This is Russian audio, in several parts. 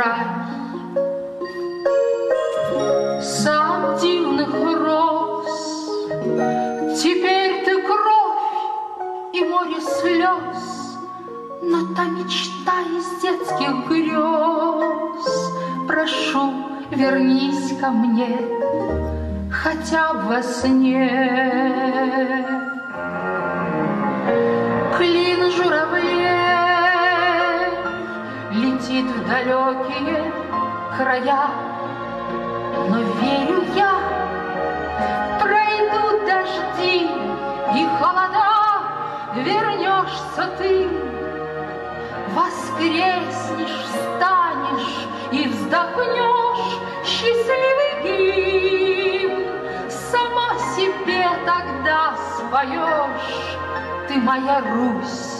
рай. Сам дивных роз, теперь ты кровь и море слез, но та мечта из детских грез. Прошу, вернись ко мне хотя бы во сне. Летит в далекие края, но верю я, пройдут дожди и холода, вернешься ты, воскреснешь, станешь и вздохнешь счастливый гимн. Сама себе тогда споешь, ты моя Русь.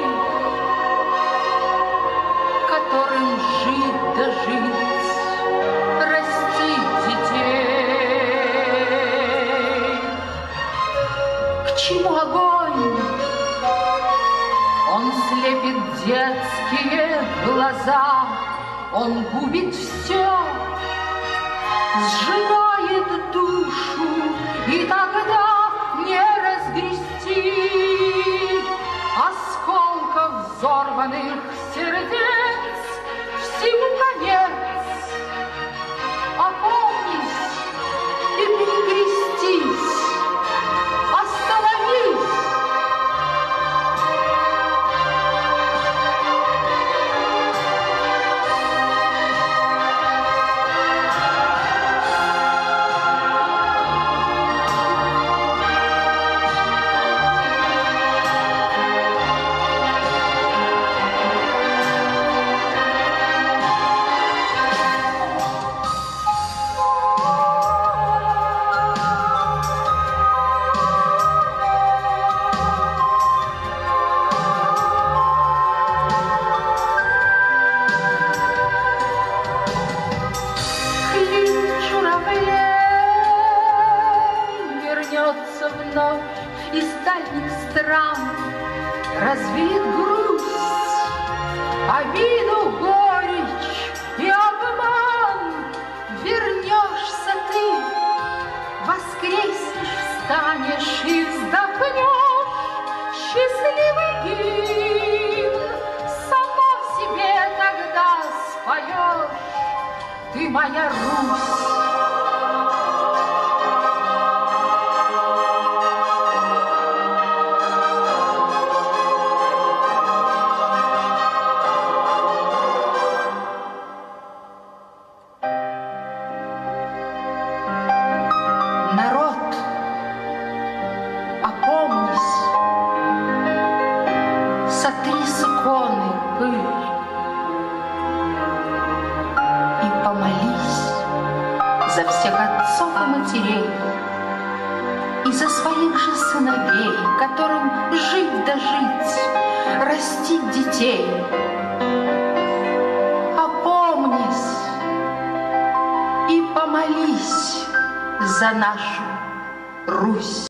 детские глаза, он губит все, сжигает душу, и тогда вновь из дальних стран, развеет грусть, обиду, горечь и обман. Вернешься ты, воскреснешь, встанешь и вздохнешь счастливый гимн. Сама себе тогда споешь ты моя Русь. Опомнись, с иконы пыль и помолись за всех отцов и матерей и за своих же сыновей, которым жить да жить, растить детей. Опомнись и помолись за нашу Русь.